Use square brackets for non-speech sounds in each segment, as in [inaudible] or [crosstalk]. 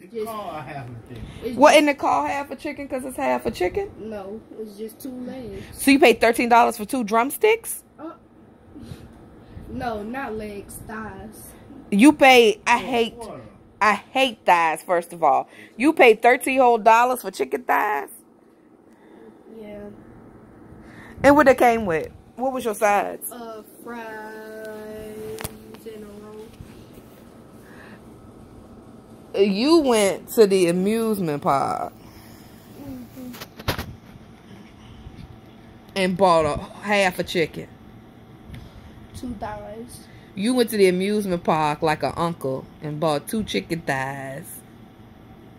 It's Just- called half a chicken. What in the call half a chicken because it's half a chicken? No, it's just two legs. So you paid thirteen dollars for two drumsticks? No, not legs, thighs. You paid. I hate. I hate thighs. First of all, you paid thirteen whole dollars for chicken thighs. Yeah. And what they came with? What was your sides? Uh, fries in a row. You went to the amusement park mm-hmm. and bought a half a chicken. Two thighs. You went to the amusement park like an uncle and bought two chicken thighs.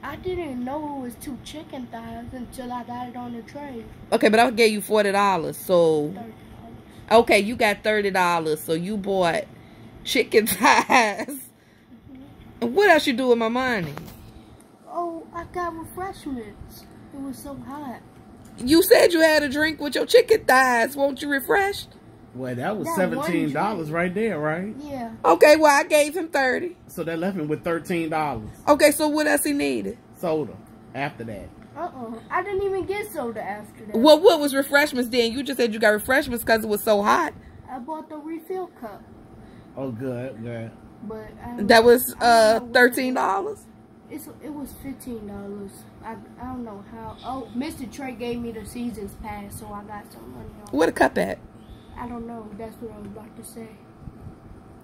I didn't know it was two chicken thighs until I got it on the tray. Okay, but I gave you forty dollars. So $30. okay, you got thirty dollars. So you bought chicken [laughs] thighs. And what else you do with my money? Oh, I got refreshments. It was so hot. You said you had a drink with your chicken thighs. Won't you refreshed? Well, that was That one seventeen dollars right there, right? Yeah. Okay, well I gave him thirty. So that left me with thirteen dollars. Okay, so what else he needed? Soda. After that, Uh-uh. I didn't even get soda after that. Well, what was refreshments then? You just said you got refreshments because it was so hot. I bought the refill cup. oh good, good. But I That was uh don't thirteen dollars. It's it was fifteen dollars. I I don't know how. Oh, Mr. Trey gave me the seasons pass, so I got some money on. Where the cup at? I don't know. That's what I was about to say.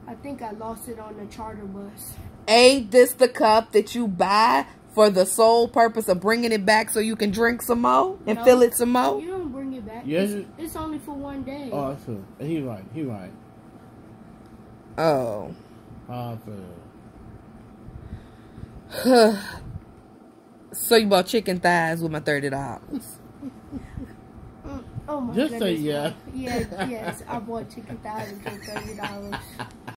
I think I lost it on the charter bus. Ain't this the cup that you buy for the sole purpose of bringing it back so you can drink some more and No. fill it some more? You don't bring it back. Yes, It's, it's only for one day. Oh, that's good. He right. He right. Oh. Oh, so you bought chicken thighs with my thirty dollars. Mm, oh my Just say goodness. yeah. Yeah, yes. [laughs] I bought chicken thighs for thirty dollars.